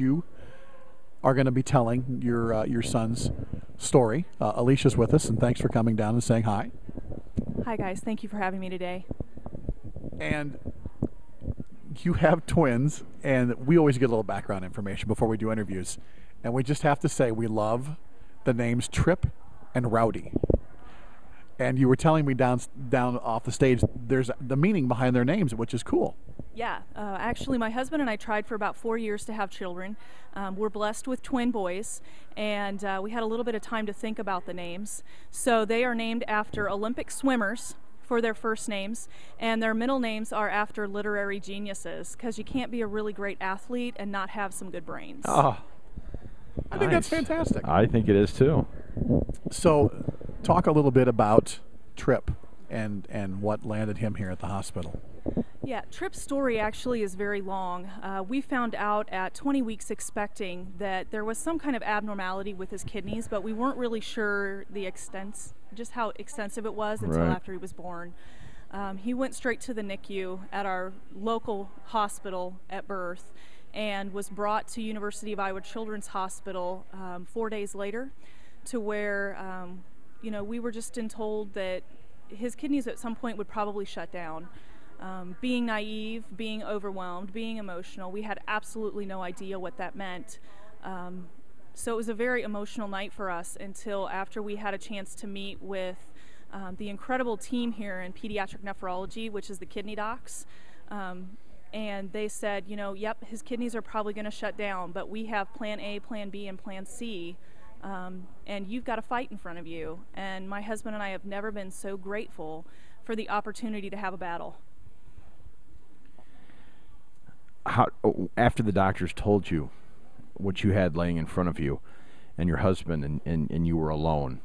you are going to be telling your uh, your son's story. Uh, Alisha's with us, and thanks for coming down and saying hi. Hi, guys. Thank you for having me today. And you have twins, and we always get a little background information before we do interviews. And we just have to say we love the names Tripp and Rowdy. And you were telling me down down off the stage, there's the meaning behind their names, which is cool. Yeah, uh, actually, my husband and I tried for about four years to have children. Um, we're blessed with twin boys, and uh, we had a little bit of time to think about the names. So they are named after Olympic swimmers for their first names, and their middle names are after literary geniuses, because you can't be a really great athlete and not have some good brains. Oh, I think that's fantastic. I think it is too. So, talk a little bit about Tripp and and what landed him here at the hospital. Yeah, Tripp's story actually is very long. Uh, we found out at 20 weeks expecting that there was some kind of abnormality with his kidneys, but we weren't really sure the extent, just how extensive it was until Right. after he was born. Um, he went straight to the NICU at our local hospital at birth and was brought to University of Iowa Children's Hospital um, four days later to where, um, you know, we were just in told that his kidneys at some point would probably shut down. Um, being naive, being overwhelmed, being emotional, we had absolutely no idea what that meant. Um, so it was a very emotional night for us until after we had a chance to meet with um, the incredible team here in pediatric nephrology, which is the kidney docs. Um, and they said, you know, yep, his kidneys are probably going to shut down, but we have plan A, plan B, and plan C. Um, and you've got a fight in front of you. And my husband and I have never been so grateful for the opportunity to have a battle. How after the doctors told you what you had laying in front of you, and your husband and, and, and you were alone,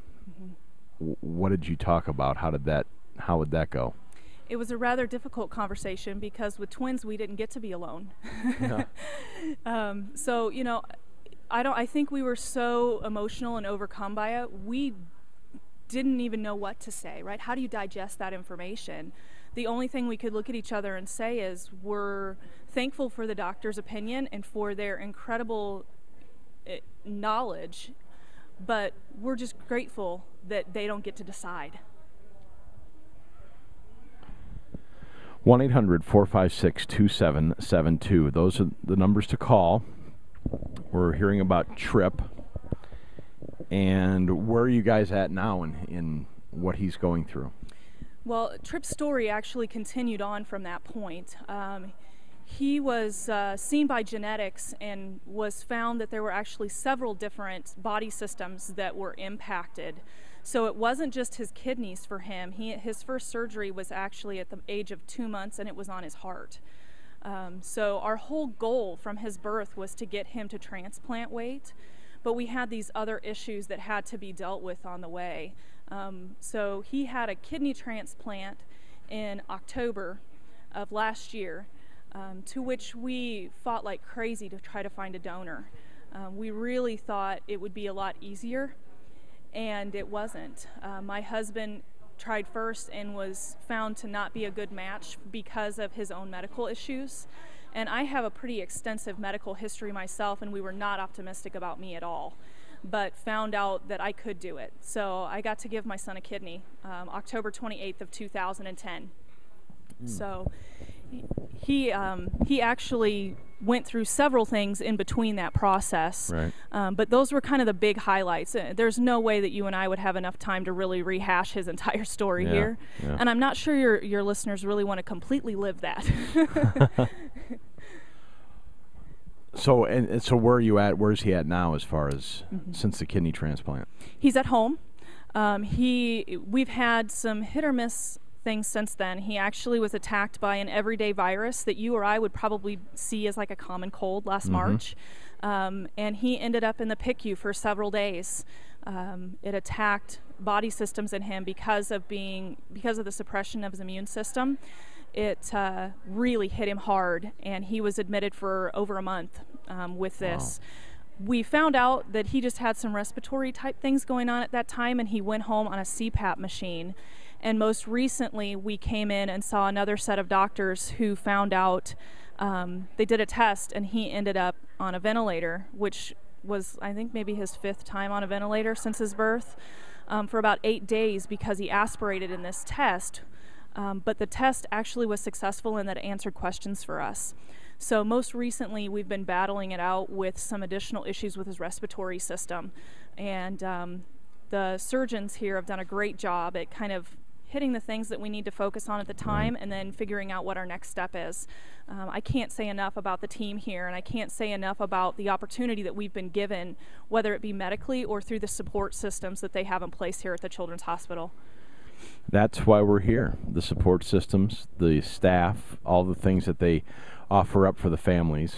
w- what did you talk about? How did that how would that go? It was a rather difficult conversation because with twins we didn't get to be alone. um, so you know, I don't. I think we were so emotional and overcome by it. We didn't even know what to say. Right? How do you digest that information? The only thing we could look at each other and say is we're thankful for the doctor's opinion and for their incredible eh, knowledge, but we're just grateful that they don't get to decide. 1 800 456 2772. Those are the numbers to call. We're hearing about Tripp. And where are you guys at now in, in what he's going through? Well, Tripp's story actually continued on from that point. Um, he was uh, seen by genetics and was found that there were actually several different body systems that were impacted. So it wasn't just his kidneys for him. He, his first surgery was actually at the age of two months, and it was on his heart. Um, so our whole goal from his birth was to get him to transplant weight, but we had these other issues that had to be dealt with on the way. Um, so he had a kidney transplant in October of last year, um, to which we fought like crazy to try to find a donor. Um, we really thought it would be a lot easier, and it wasn't. Uh, my husband tried first and was found to not be a good match because of his own medical issues. And I have a pretty extensive medical history myself, and we were not optimistic about me at all, but found out that I could do it. So I got to give my son a kidney um, October 28th of 2010. So he um, he actually went through several things in between that process. Right. Um, but those were kind of the big highlights. Uh, There's no way that you and I would have enough time to really rehash his entire story Yeah, here. yeah. And I'm not sure your your listeners really want to completely live that. So and, and so where are you at? Where's he at now as far as Mm-hmm. since the kidney transplant? He's at home. Um, he we've had some hit or miss things since then. He actually was attacked by an everyday virus that you or I would probably see as like a common cold last March, um, and he ended up in the PICU for several days. Um, it attacked body systems in him because of being because of the suppression of his immune system. It uh, really hit him hard, and he was admitted for over a month um, with this we found out that he just had some respiratory type things going on at that time and he went home on a CPAP machine. And most recently, we came in and saw another set of doctors who found out Um, they did a test, and he ended up on a ventilator, which was, I think, maybe his fifth time on a ventilator since his birth, um, for about eight days because he aspirated in this test. Um, but the test actually was successful in that answered questions for us. So, most recently, we've been battling it out with some additional issues with his respiratory system. And um, the surgeons here have done a great job at kind of hitting the things that we need to focus on at the time and then figuring out what our next step is. Um, I can't say enough about the team here, and I can't say enough about the opportunity that we've been given, whether it be medically or through the support systems that they have in place here at the Children's Hospital. That's why we're here. The support systems, the staff, all the things that they offer up for the families.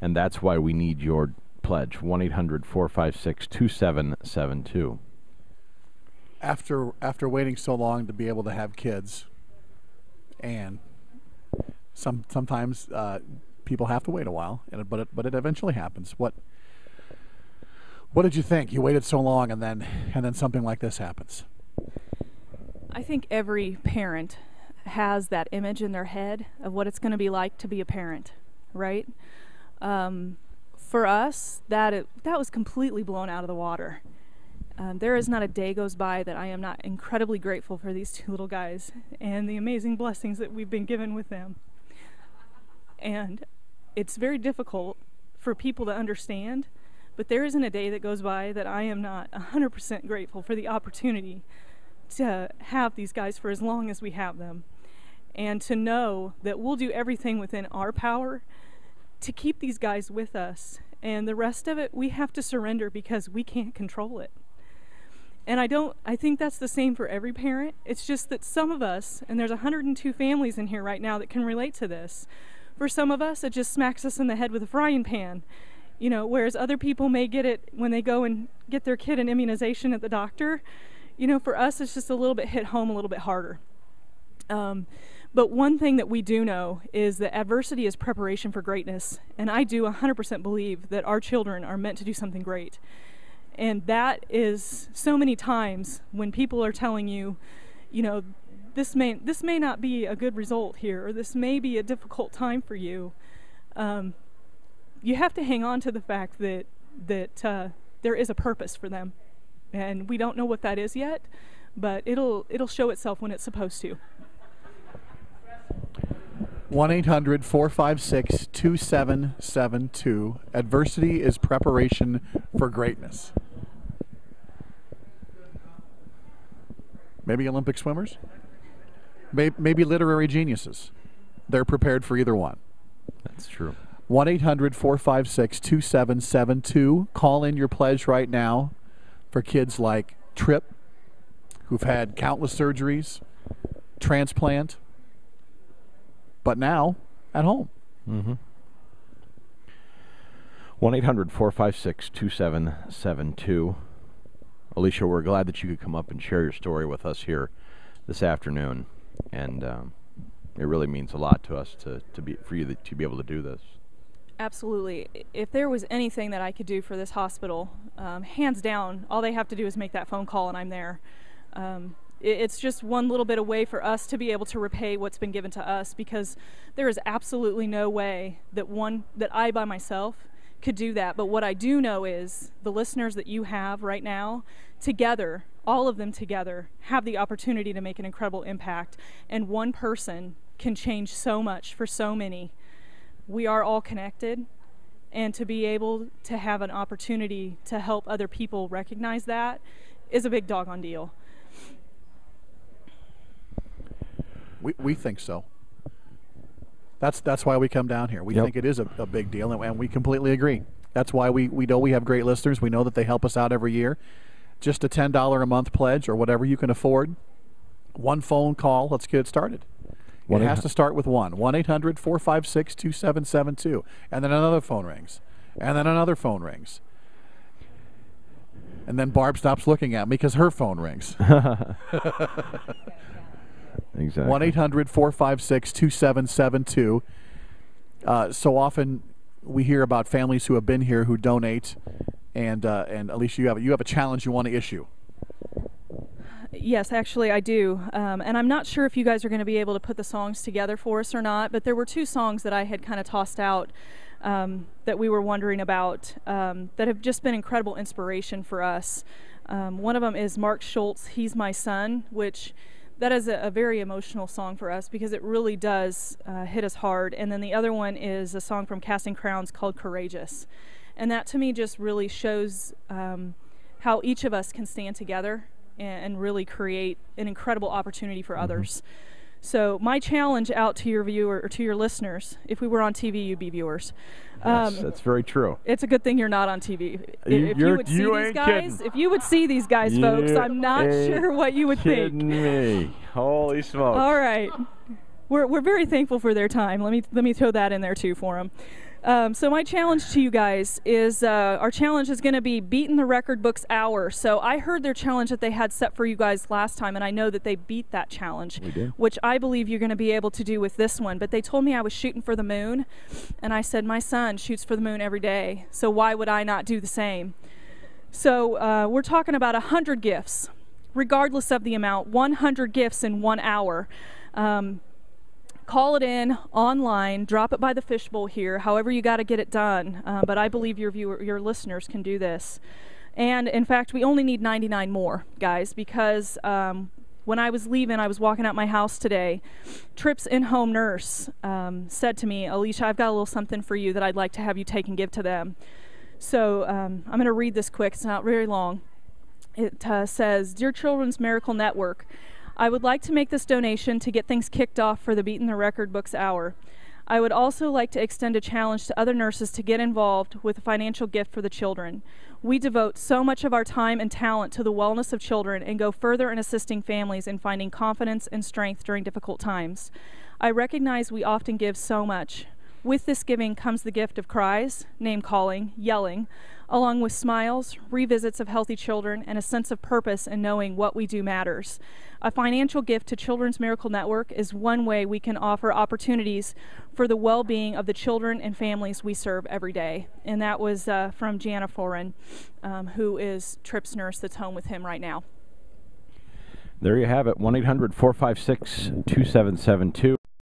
And that's why we need your pledge 1 800 456 2772 after after waiting so long to be able to have kids, and some sometimes uh, people have to wait a while, and but it, but it eventually happens. What what did you think? You waited so long, and then and then something like this happens. I think every parent has that image in their head of what it's going to be like to be a parent, right? Um, for us, that it, that was completely blown out of the water. Um, there is not a day goes by that I am not incredibly grateful for these two little guys and the amazing blessings that we've been given with them. And it's very difficult for people to understand, but there isn't a day that goes by that I am not 100% grateful for the opportunity to have these guys for as long as we have them. And to know that we'll do everything within our power to keep these guys with us. And the rest of it, we have to surrender because we can't control it. And I don't I think that's the same for every parent. It's just that some of us, and there's 102 families in here right now that can relate to this. For some of us it just smacks us in the head with a frying pan. You know, whereas other people may get it when they go and get their kid an immunization at the doctor. You know, for us it's just a little bit hit home a little bit harder. Um, but one thing that we do know is that adversity is preparation for greatness. And I do 100% believe that our children are meant to do something great. And that is so many times when people are telling you, you know, this may this may not be a good result here, or this may be a difficult time for you. Um, you have to hang on to the fact that that uh, there is a purpose for them, and we don't know what that is yet, but it'll it'll show itself when it's supposed to. 1 800 456 2772. Adversity is preparation for greatness. Maybe Olympic swimmers? Maybe literary geniuses. They're prepared for either one. That's true. 1 800 456 2772. Call in your pledge right now for kids like Tripp, who've had countless surgeries, transplant, but now at home. Mm-hmm. 1 800 456 2772. Alisha, we're glad that you could come up and share your story with us here this afternoon. And um, it really means a lot to us to, to be for you to be able to do this. Absolutely. If there was anything that I could do for this hospital, um, hands down, all they have to do is make that phone call and I'm there. Um, it's just one little bit away for us to be able to repay what's been given to us because there is absolutely no way that one that I by myself could do that. But what I do know is the listeners that you have right now together, all of them together, have the opportunity to make an incredible impact. And one person can change so much for so many. We are all connected. And to be able to have an opportunity to help other people recognize that is a big doggone deal. We, we think so. That's that's why we come down here. We yep. think it is a, a big deal, and, and, we completely agree. That's why we, we know we have great listeners. We know that they help us out every year. Just a ten dollar a month pledge or whatever you can afford. One phone call. Let's get it started. One it has to start with one. 1 800 456 2772. And then another phone rings. And then another phone rings. And then Barb stops looking at me because her phone rings. Exactly. 1 800 456 2772. Uh, so often we hear about families who have been here who donate, and uh, and Alisha, you have you have a challenge you want to issue. Yes, actually, I do. Um, and I'm not sure if you guys are going to be able to put the songs together for us or not, but there were two songs that I had kind of tossed out um, that we were wondering about um, that have just been incredible inspiration for us. Um, one of them is Mark Schultz, He's My Son, which that is a, a very emotional song for us because it really does uh, hit us hard. And then the other one is a song from Casting Crowns called Courageous. And that to me just really shows um, how each of us can stand together and, and really create an incredible opportunity for mm-hmm. others. So my challenge out to your viewer or to your listeners, if we were on TV, you'd be viewers. Um, yes, that's very true. It's a good thing you're not on TV. If you would see you these guys, kidding. if you would see these guys, you folks, I'm not sure what you would think. me. Holy smokes! All right, we're we're very thankful for their time. Let me let me throw that in there too for them. Um, so my challenge to you guys is uh, our challenge is going to be beating the record books hour. So I heard their challenge that they had set for you guys last time, and I know that they beat that challenge, which I believe you're going to be able to do with this one. But they told me I was shooting for the moon, and I said my son shoots for the moon every day, so why would I not do the same? So uh, we're talking about a hundred gifts, regardless of the amount, 100 gifts in one hour. Um, call it in online, drop it by the fishbowl here, however you got to get it done. Uh, but I believe your viewer, your listeners can do this. And in fact, we only need 99 more, guys, because um, when I was leaving, I was walking out my house today. Tripp's in-home nurse um, said to me, Alisha, I've got a little something for you that I'd like to have you take and give to them. So um, I'm going to read this quick. It's not very long. It uh, says, Dear Children's Miracle Network, I would like to make this donation to get things kicked off for the Beating the Record Books Hour. I would also like to extend a challenge to other nurses to get involved with a financial gift for the children. We devote so much of our time and talent to the wellness of children and go further in assisting families in finding confidence and strength during difficult times. I recognize we often give so much. With this giving comes the gift of cries, name calling, yelling, along with smiles, revisits of healthy children, and a sense of purpose in knowing what we do matters. A financial gift to Children's Miracle Network is one way we can offer opportunities for the well being of the children and families we serve every day. And that was uh, from Jana Foran, um, who is Tripp's nurse that's home with him right now. There you have it 1 800 456 2772.